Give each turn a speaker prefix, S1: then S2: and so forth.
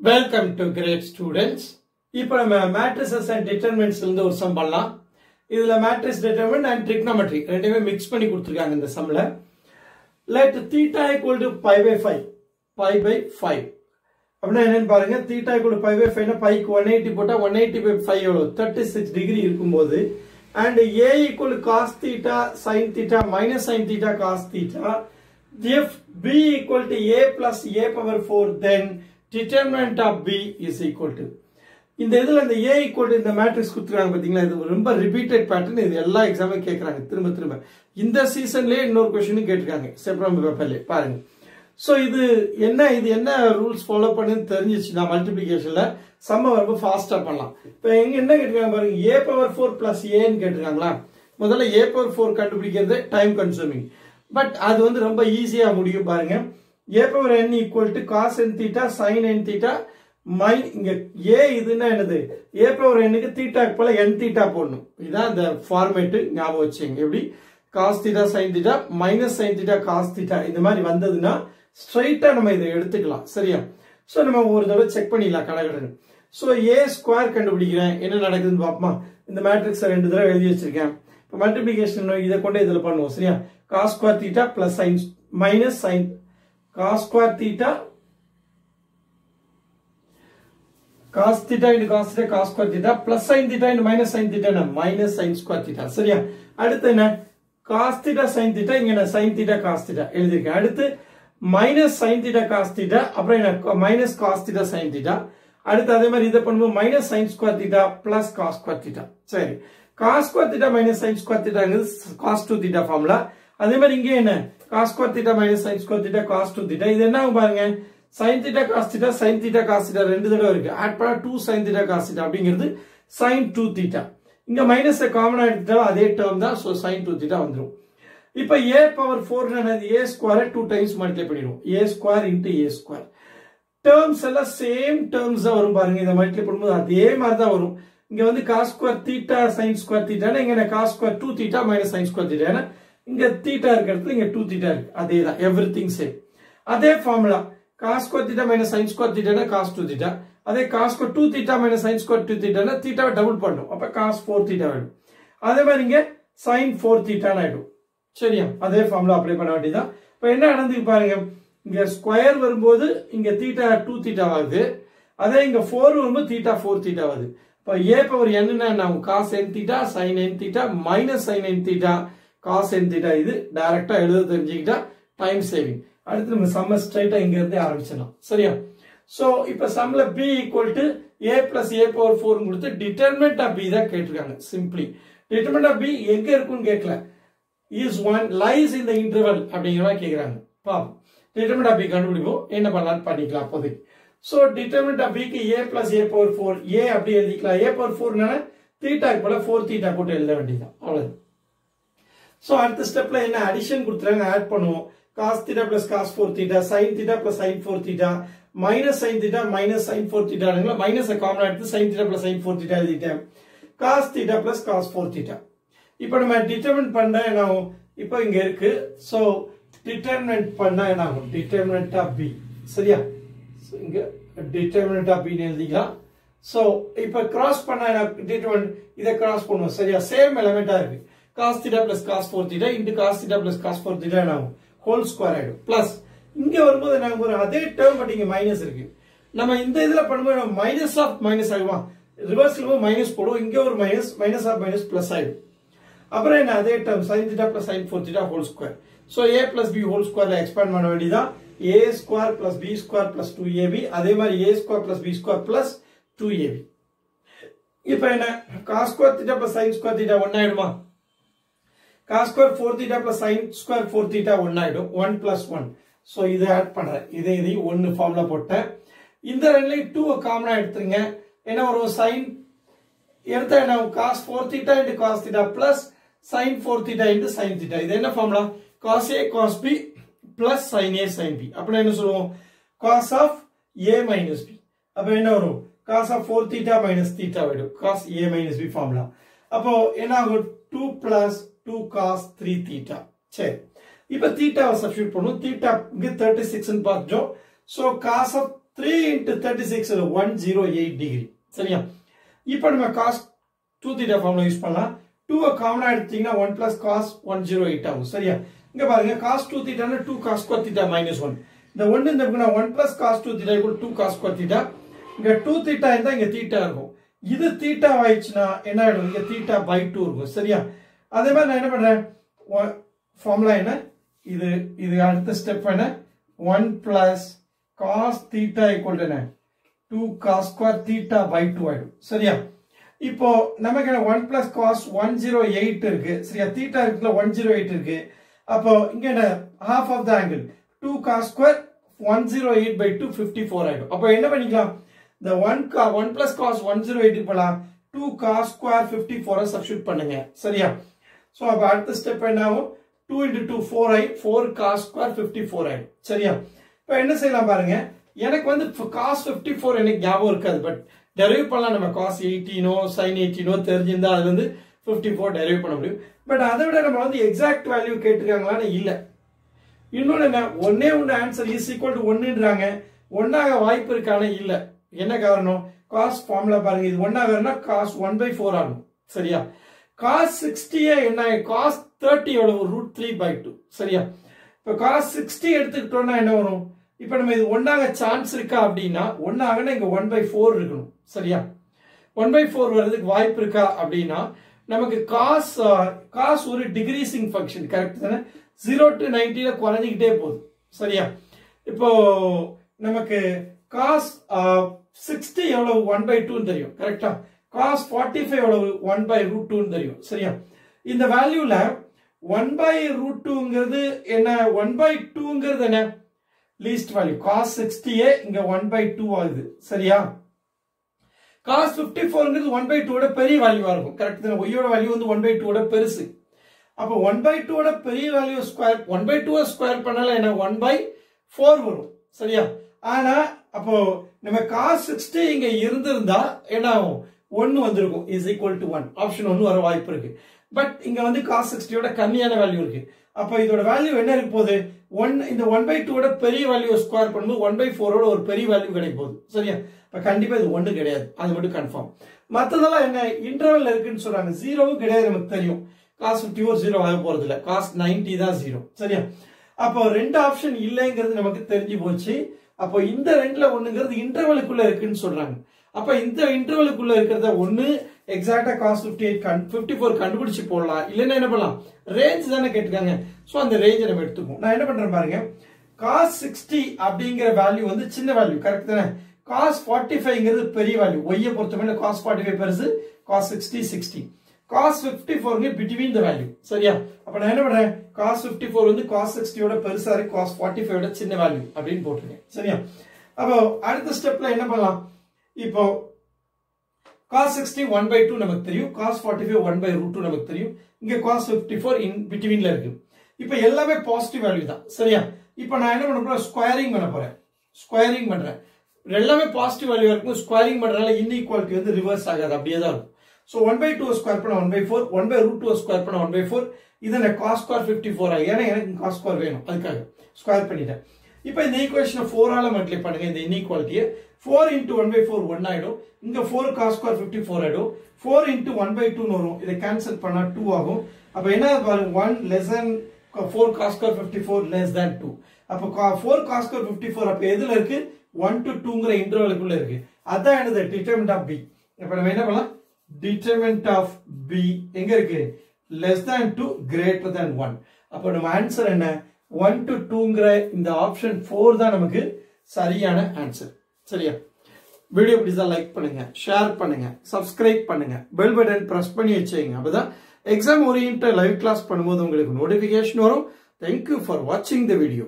S1: Welcome to great students இப்போ நம்ம matrices and டிட்டர்மெண்ட்ஸ்ல இருந்து ஒரு சம் பண்ணலாம். இதுல மேட்ரிஸ் டிட்டர்மெண்ட் அண்ட் ட்ரிக்னோமெட்ரி ரெண்டுமே மிக்ஸ் பண்ணி கொடுத்துருக்காங்க இந்த சம்ல let theta equal to pi by five pi by five அப்படின்னா என்னன்னு பாருங்க. தீட்டா ஈக்குவல் பை பை ஃபைவ்னா பைக்கு ஒன் எயிட்டி போட்டா ஒன் எயிட்டி பை ஃபைவ் எவ்வளோ தேர்ட்டி சிக்ஸ் டிகிரி இருக்கும்போது and A equal cos theta sine theta minus sine theta cos theta if b equal to a plus a power 4 then determinant of B is equal to. இந்த இதில் இந்த a equal இந்த matrix கொடுத்துருக்காங்க பார்த்தீங்களா இது ரொம்ப repeated pattern இது எல்லா எக்ஸாமும் கேட்குறாங்க திரும்ப திரும்ப. இந்த சீசன்லேயே இன்னொரு கொஸ்டினும் கேட்டிருக்காங்க. செப்டம்பர் பேப்பர்லேயே பாருங்க. ஸோ இது என்ன இது என்ன ரூல்ஸ் ஃபாலோ பண்ணுன்னு தெரிஞ்சிச்சுன்னா மல்டிபிளிகேஷன்ல சம்ம ரொம்ப ஃபாஸ்ட்டாக பண்ணலாம். இப்போ எங்க என்ன கேட்டிருக்காங்க பாருங்க? ஏ பவர் ஃபோர் ப்ளஸ் ஏன்னு கேட்டிருக்காங்களா? முதல்ல ஏ பவர் ஃபோர் கண்டுபிடிக்கிறது டைம் கன்சூமிங் பட் அது வந்து ரொம்ப ஈஸியாக முடியும் பாருங்கள் A power N equal to cos N theta sine N theta minus இங்க ஏ இதுன்னா என்னது? ஏ பவர் எண்ணுக்கு தீட்டாக்கு போல என் தீட்டா போடணும். இதுதான் இந்த ஃபார்மேட்டு ஞாபகம் வச்சுங்க எப்படி? Cos theta sin theta minus sin theta cos theta இந்த மாதிரி வந்ததுன்னா ஸ்ட்ரைட்டா நம்ம இதை எடுத்துக்கலாம். சரியா? ஸோ நம்ம ஒரு தடவை செக் பண்ணிடலாம் கடகடன்னு ஸோ ஏ ஸ்கொயர் கண்டுபிடிக்கிறேன். என்ன நடக்குதுன்னு பார்ப்போமா? இந்த மேட்ரிக்ஸ் ரெண்டு தடவை எழுதி வச்சிருக்கேன். இப்போ மல்டிபிளிகேஷன் இதை கொண்டு இதில் பண்ணுவோம். சரியா? Cos square theta plus sin minus sin cos square theta cos theta into cos theta cos square theta plus sin theta into minus sin theta என்ன மைனஸ் sin square theta. சரியா? அடுத்து என்ன? cos theta sin theta இங்க என்ன? sin theta cos theta எழுதிருக்கேன் அடுத்து minus sin theta cos theta அப்புறம் என்ன? Minus cos theta sin theta. அடுத்து அதே மாதிரி இதை பண்ணும்போது minus sin square theta plus cos square theta. சரி. cos square theta minus sin square தீட்டாங்கிறது cos two theta formula அதே மாதிரி இங்கே என்ன? Cos square theta minus sin square theta cos two theta இது என்ன ஆகும் பாருங்க? Sin theta cos theta sin theta cos theta ரெண்டு தடவை இருக்கு. ஆட் பண்ணா two sin theta cos theta அப்படிங்கிறது சைன் டூ தீட்டா இங்க மைனஸ் காமனா எடுத்துட்டா அதே டேர்ம் தான் ஸோ சைன் டூ தீட்டா வந்துடும் இப்போ ஏ பவர் ஃபோர் என்னது? A square two times multiply பண்ணிடுவோம். A square into A square terms எல்லாம் சேம் டேர்ம்ஸ் தான் வரும் பாருங்க. இதை மல்டிப்ளை பண்ணும்போது அதே மாதிரி தான் வரும். இங்க வந்து cos square theta sin square theta இங்க cos square two theta minus sin square theta இங்க தீட்டா இருக்கிறது இங்க டூ தீட்டா இருக்கு. அதே தான் எவ்ரி திங் சேம் அதே formula cos square theta minus sin square தீட்டானா cos two theta அதே காஸ் கோ two theta minus sin square two theta தீட்டாவை double பண்ணும் அப்ப காஸ் ஃபோர் தீட்டா வேணும். அதே மாதிரி இங்க சைன் ஃபோர் தீட்டான்னு ஆயிடும். சரியா? அதே ஃபார்முலா அப்ளை பண்ண வேண்டியதான் இப்ப என்ன நடந்துக்கு பாருங்க. இங்க ஸ்கொயர் வரும்போது இங்க தீட்டா டூ தீட்டா ஆகுது. அதே இங்க ஃபோர் வரும்போது தீட்டா ஃபோர் தீட்டா ஆகுது. இப்போ ஏ பவர் என்னன்னா cos n theta sin n theta minus sin n theta cos n theta இது டைரக்டா எழுத தெரிஞ்சுக்கிட்டா டைம் சேவிங் அடுத்து நம்ம சம்ம ஸ்ட்ரைட்டா இங்க இருந்தே ஆரம்பிச்சிடலாம். சரியா? சோ இப்ப சம்ல B equal to A plus A power four கொடுத்து டிட்டர்மெண்ட் ஆஃப் பி தான் கேட்டிருக்காங்க சிம்பிளி டிட்டர்மெண்ட் ஆஃப் பி எங்க இருக்குன்னு கேட்கல. இஸ் ஒன் லைஸ் இந்த இன்டர்வல் அப்படிங்கிற மாதிரி கேட்கிறாங்க. பாப்போம் டிட்டர்மெண்ட் ஆஃப் பி கண்டுபிடிப்போம். என்ன பண்ணலாம்னு பண்ணிக்கலாம் அப்போதைக்கு சோ டிட்டர்மெண்ட் ஆஃப் பிக்கு A plus A power four A அப்படி எழுதிக்கலாம். ஏ பவர் ஃபோர் தீட்டாக்கு போல ஃபோர் தீட்டா போட்டு எழுத வேண்டியதான் அவ்வளவு சோ அடுத்த ஸ்டெப்ல என்ன? அடிஷன் கொடுத்துறாங்க ஆட் பண்ணுவோம். Cos theta plus cos four theta sin theta plus sin four theta minus sin theta minus sin four theta minus common எடுத்து sin theta plus sin four theta எழுதிட்டேன். Cos theta plus cos four theta இப்போ நம்ம determinant பண்ண என்ன ஆகும் இப்போ இங்க இருக்கு. சோ டிட்டர்மினன்ட் பண்ணா என்ன ஆகும் டிட்டர்மினன்ட் ஆஃப் பி சரியா இங்க டிட்டர்மினன்ட் ஆஃப் பின்னு எழுதிக்கலாம். சோ இப்போ கிராஸ் பண்ணா என்ன? டிட்டர்மினன்ட் இதை கிராஸ் பண்ணுவோம். சரியா? சேம் எலமெண்டா இருக்கு. Cos theta plus cos four theta into cos theta plus cos four theta என்ன ஆகும். ஹோல் ஸ்கொயர் ஆகிடும் பிளஸ் இங்க வரும்போது என்ன ஒரு அதே டேர்ம் பட் இங்க மைனஸ் இருக்கு. நம்ம இந்த இதுல பண்ணும்போது நம்ம மைனஸ் ஆஃப் மைனஸ் ஆகுமா ரிவர்ஸ்ல மைனஸ் போடுவோம். இங்க ஒரு minus minus of minus plus ஆயிடும். அப்புறம் என்ன அதே term sin theta plus sin four theta whole square so A plus B whole ஸ்கொயர்ல expand பண்ண வேண்டியதான் A square plus B square plus two AB அதே மாதிரி A square plus B square plus two AB இப்போ என்ன cos square theta plus sin square theta one ஆயிடுமா cos square four theta plus sin square four theta one ஆயிடும் one plus one so இதை add பண்றேன். இதே இதையும் ஒன்று ஃபார்ம்ல போட்டேன் இந்த ரெண்டுலையும் டூ காமனாக எடுத்துருங்க. ஏன்னா ஒரு சைன் எடுத்தா என்ன cos four theta into cos theta plus sin four theta into sin theta இது என்ன formula cos A cos B plus sin A sin B அப்படின்னா என்ன சொல்லுவோம்? Cos of A minus B அப்ப என்ன வரும்? Cos of four theta minus theta ஆகிடும் cos A minus B formula அப்போ என்ன ஆகும்? Two plus two cos three theta சரி இப்போ தீட்டாவை சப்ஸ்டியூட் பண்ணும் தீட்டா இங்க தேர்ட்டி சிக்ஸ்னு பார்த்தோம் so cos of three into thirty six one zero eight degree சரியா? இப்போ நம்ம காஸ் டூ தீட்டா ஃபார்ம்ல யூஸ் பண்ணலாம். டூவை காமனாக எடுத்தீங்கன்னா one plus cos one zero eight ஆகும். சரியா? இங்கே பாருங்க. Cos two தீட்டானா two cos square theta minus one இந்த ஒன்று இந்த பக்கம் one plus cos two theta two cos square theta இங்க டூ தீட்டா இருந்தால் இங்கே தீட்டா இருக்கும். இது தீட்டா ஆயிடுச்சுன்னா என்ன ஆகிடும் இங்கே தீட்டா பை டூ இருக்கும். சரியா? அதே மாதிரி நான் என்ன பண்றேன்? ஃபார்முலா என்ன? இது இது அடுத்த ஸ்டெப் என்ன? One plus cos theta equal என்ன? Two cos square theta by two ஆயிடும். சரியா? இப்போ நமக்கு என்ன? One plus cos one zero eight இருக்கு. சரியா? தீட்டா இருக்குல்ல ஒன் ஜீரோ எயிட் இருக்கு. அப்போ இங்க என்ன? Half of the angle two cos square one zero eight by two fifty four ஆயிடும். அப்போ என்ன பண்ணிக்கலாம்? இந்த ஒன் கா one plus cos one zero eight போலாம் டூ காஸ் ஸ்கொயர் ஃபிஃப்டி ஃபோரை சப்ஸ்டியூட் பண்ணுங்க. சரியா? ஸோ அப்போ அடுத்த ஸ்டெப் என்ன ஆகும் டூ இன்ட்டு டூ ஃபோர் ஆகி four cos square fifty four ஆயிடும் சரியா? இப்போ என்ன செய்யலாம் பாருங்க. எனக்கு வந்து காஸ் ஃபிஃப்டி ஃபோர் எனக்கு ஞாபகம் இருக்காது. பட் டெரைவ் பண்ணலாம். நம்ம காஸ் எயிட்டீனோ சைன் எயிட்டீனோ தெரிஞ்சிருந்தா அது வந்து ஃபிஃப்டி ஃபோர் டெரைவ் பண்ண முடியும். பட் அதை விட நம்ம வந்து எக்ஸாக்ட் வேல்யூ கேட்டிருக்காங்களான்னு இல்லை. இன்னொன்று என்ன? ஒன்னே ஒன்று ஆன்சர் இஸ் ஈக்குவல் டு ஒன்னுன்றாங்க ஒன்னாக வாய்ப்பு இருக்கானே? இல்லை. என்ன காரணம்? காஸ் ஃபார்முலா பாருங்க. இது ஒன்னாகனா காஸ் ஒன் பை ஃபோர் ஆகும். சரியா? காஸ் சிக்ஸ்டியே என்ன காஸ் தேர்ட்டி எவ்வளவு ரூட் த்ரீ பை டூ சரியா? இப்போ காஸ் சிக்ஸ்டி எடுத்துக்கிட்டோம்னா என்ன வரும்? இப்போ நம்ம இது ஒன்றாக சான்ஸ் இருக்கா அப்படின்னா ஒன்னாகனா இங்கே ஒன் பை ஃபோர் இருக்கணும். சரியா? ஒன் பை ஃபோர் வர்றதுக்கு வாய்ப்பு இருக்கா அப்படின்னா நமக்கு காஸ் காஸ் ஒரு டிகிரீசிங் ஃபங்க்ஷன் கரெக்ட் தானே? ஜீரோ டு நைன்டில குறைஞ்சிக்கிட்டே போகுது. சரியா? இப்போ நமக்கு காஸ் சிக்ஸ்டி uh, எவ்வளவு? ஒன் பை டூன்னு தெரியும். கரெக்டா காஸ் ஃபார்ட்டி ஃபைவ் எவ்வளவு ஒன் பை ரூட் டூன்னு தெரியும். சரியா? இந்த வேல்யூவில் ஒன் பை ரூட் டூங்கிறது என்ன? ஒன் பை டூங்கிறது என்ன? லீஸ்ட் வேல்யூ காஸ் சிக்ஸ்டியே இங்கே ஒன் பை டூ ஆகுது. சரியா? காஸ் பிப்டி ஃபோர்ங்கிறது ஒன் பை டூவோட பெரிய வேல்யூவா இருக்கும். கரெக்ட் தானே? ஒய்யோட வேல்யூ வந்து ஒன் பை டூவோட பெருசு. அப்போ ஒன் பை டூவோட பெரிய value square one by two square பண்ணால என்ன? ஒன் பை ஃபோர் வரும். சரியா? ஆனால் அப்போ நம்ம காஸ் சிக்ஸ்டி இங்கே இருந்திருந்தா என்ன ஆகும்? ஒன்று வந்திருக்கும் is equal to one option ஒன்று வர வாய்ப்பு இருக்கு. பட் இங்கே வந்து காஸ் சிக்ஸ்டியோட கம்மியான வேல்யூ இருக்கு. அப்போ இதோட வேல்யூ என்ன இருக்க போகுது? ஒன் இந்த ஒன் பை டூவோட பெரிய வேல்யூ ஸ்கொயர் பண்ணும்போது ஒன் பை ஃபோரோட ஒரு பெரிய வேல்யூ கிடைக்க போகுது. சரியா? இப்போ கண்டிப்பாக இது ஒன்று கிடையாது. அது மட்டும் கன்ஃபார்ம் மற்றதெல்லாம் என்ன? இன்டர்வல் இருக்குன்னு சொல்றாங்க. ஜீரோவும் கிடையாது நமக்கு தெரியும். காஸ் ஃபிஃப்டி ஒரு ஜீரோ ஆக போறது இல்லை. காஸ் நைன்டி தான் ஜீரோ சரியா? அப்போ ரெண்டு ஆப்ஷன் இல்லைங்கிறது நமக்கு தெரிஞ்சு போச்சு. அப்போ இந்த ரெண்டுல ஒண்ணுங்கிறது இன்டர்வலுக்குள்ள இருக்குன்னு சொல்றாங்க. அப்ப இந்த இன்டர்வலுக்குள்ள இருக்கிறத ஒண்ணு எக்ஸாக்டா cos fifty eight fifty four கண்டுபிடிச்சு போடலாம். இல்லைன்னா என்ன பண்ணலாம்? ரேஞ்ச் தானே கேட்டுக்காங்க ஸோ அந்த ரேஞ்சை நம்ம எடுத்துப்போம் நான் என்ன பண்றேன் பாருங்க. காஸ் சிக்ஸ்டி அப்படிங்கிற வேல்யூ வந்து சின்ன வேல்யூ கரெக்ட் தானே? காஸ் ஃபார்ட்டி ஃபைவ்ங்கிறது பெரிய வேல்யூ ஒய்யை பொறுத்தவரை காஸ் ஃபார்ட்டி ஃபைவ் பெருசு cos sixty sixty cos fifty ஃபோருங்க between the value சரியா? அப்ப நான் என்ன பண்றேன்? காஸ் பிப்டி ஃபோர் வந்து காஸ் சிக்ஸ்டியோட பெருசா இருக்கு காஸ் ஃபார்ட்டி ஃபைவோட சின்ன வேல்யூ அப்படின்னு போட்டிருக்கேன். சரியா? அப்போ அடுத்த ஸ்டெப்ல என்ன பண்ணலாம்? இப்போ cos sixty one by two நமக்கு தெரியும். cos forty five one by root two நமக்கு தெரியும். இங்க காஸ் பிப்டி ஃபோர் இன் இருக்கு. இப்போ எல்லாமே பாசிட்டிவ் வேல்யூ தான். சரியா? இப்போ நான் என்ன பண்ண போறேன்? ஸ்கொயரிங் பண்ண போறேன். ஸ்கொயரிங் பண்றேன். எல்லாமே பாசிட்டிவ் வேல்யூ இருக்கும் ஸ்கொயரிங் பண்றதுனால இன்இக்வாலிட்டி வந்து ரிவர்ஸ் ஆகாது. அப்படியே தான் இருக்கும். So one by two square பண்ண one by four one by root two square பண்ண ஒன் பை ஃபோர் இதனை நான் காஸ் ஸ்கொயர் ஃபிஃப்டி ஃபோர் ஆகும் ஏன்னா எனக்கு காஸ் ஸ்கொயர் வேணும். அதுக்காக ஸ்கொயர் பண்ணிட்டேன். இப்போ இந்த ஈக்குவேஷனை ஃபோரால மல்டிப்ளை பண்ணுங்க. இந்த இன்இக்வாலிட்டியை four into one by four one ஆயிடும். இந்த four cos square fifty four ஆயிடும் ஃபோர் இன்டூ ஒன் பை டூன்னு வரும். இதை கேன்சல் பண்ணா டூ ஆகும். அப்போ என்ன பாருங்க one less than four cos square fifty four less than two அப்போ four cos square fifty four அப்போ எதுல இருக்கு? ஒன் டு டூங்கிற இன்டர்வலுக்குள்ள இருக்கு. அதான் என்னது? டிட்டர்மெண்ட் ஆஃப் பி இப்போ நம்ம என்ன பண்ணலாம்? டிட்டர்மெண்ட் ஆஃப் பி எங்க இருக்கு? Less than two greater than one அப்போ நம்ம ஆன்சர் என்ன? ஒன் டு டூங்கிற இந்த ஆப்ஷன் ஃபோர் தான் நமக்கு சரியான ஆன்சர் சரியா? வீடியோ பிடிச்சா லைக் பண்ணுங்க ஷேர் பண்ணுங்க சப்ஸ்கிரைப் பண்ணுங்க. பெல் பட்டன் ப்ரெஸ் பண்ணி வச்சுங்க அப்பதான் எக்ஸாம் ஓரியன்ட் லைவ் கிளாஸ் பண்ணும்போது உங்களுக்கு நோட்டிபிகேஷன் வரும். தேங்க்யூ ஃபார் வாட்சிங் த வீடியோ